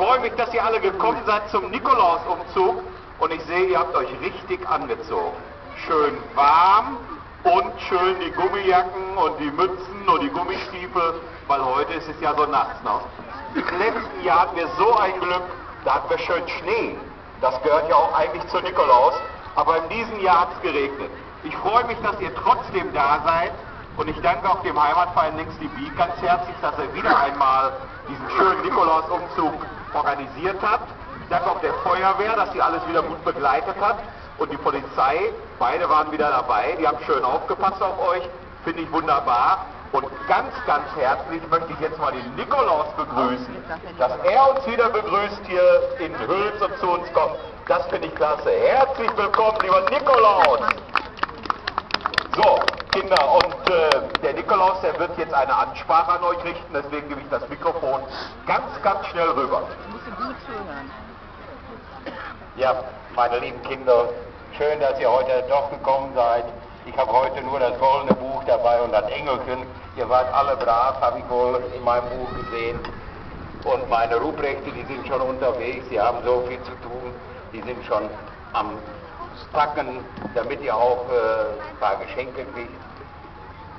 freue mich, dass ihr alle gekommen seid zum Nikolausumzug und ich sehe, ihr habt euch richtig angezogen. Schön warm und schön die Gummijacken und die Mützen und die Gummistiefel, weil heute ist es ja so nass. Ne? Im letzten Jahr hatten wir so ein Glück, da hatten wir schön Schnee. Das gehört ja auch eigentlich zu Nikolaus, aber in diesem Jahr hat es geregnet. Ich freue mich, dass ihr trotzdem da seid und ich danke auch dem Heimatverein Beat ganz herzlich, dass er wieder einmal diesen schönen Nikolausumzug organisiert hat. Ich danke auch der Feuerwehr, dass sie alles wieder gut begleitet hat. Und die Polizei, beide waren wieder dabei, die haben schön aufgepasst auf euch, finde ich wunderbar. Und ganz, ganz herzlich möchte ich jetzt mal den Nikolaus begrüßen, dass er uns wieder begrüßt hier in Hülz und zu uns kommt. Das finde ich klasse. Herzlich willkommen, lieber Nikolaus. So, Kinder, und äh, der Nikolaus, der wird jetzt eine Ansprache an euch richten, deswegen gebe ich das Mikrofon ganz, ganz schnell rüber. Ja, meine lieben Kinder, schön, dass ihr heute doch gekommen seid. Ich habe heute nur das goldene Buch dabei und das Engelchen. Ihr wart alle brav, habe ich wohl in meinem Buch gesehen. Und meine Ruprechte, die sind schon unterwegs, sie haben so viel zu tun, die sind schon am Stacken, damit ihr auch äh, paar Geschenke kriegt.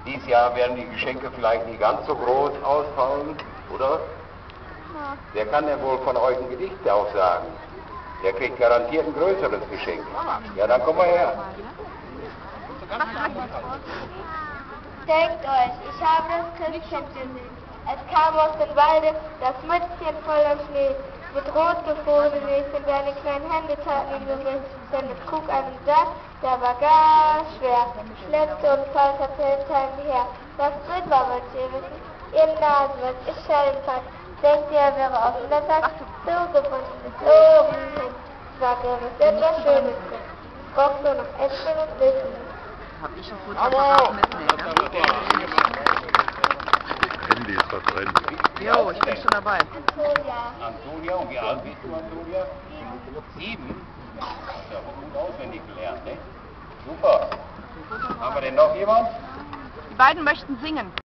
Dieses Jahr werden die Geschenke vielleicht nicht ganz so groß ausfallen, oder? Wer kann denn wohl von euch ein Gedicht aussagen? Der kriegt garantiert ein größeres Geschenk. Ja, dann komm mal her. Denkt euch, ich habe das Christkind gesehen. Es kam aus dem Walde, das Mützchen voller Schnee, mit rot gefrorenen Näschen, seine kleinen Hände taten ihm so es trug einen Sack, der war gar schwer, schleppte und falterte hinter ihm her. Was drin war, wollt ihr wissen? Ihr Nasenwitz, ich Schellenpack. Denkt ihr, er wäre offen, der Sack so gebunden ist oben hin. Sagt er, was etwas Schönes drin. Braucht nur noch Äpfel und Nüsse. Hab ich ein Fotoapparat mitnehmen, Handy ist verbrennt. Jo, ich bin schon dabei. Antonia. Antonia, und wie alt bist du, Antonia? Sieben? Das ist ja wohl gut auswendig gelernt, ne? Super. Haben wir denn noch jemand? Die beiden möchten singen.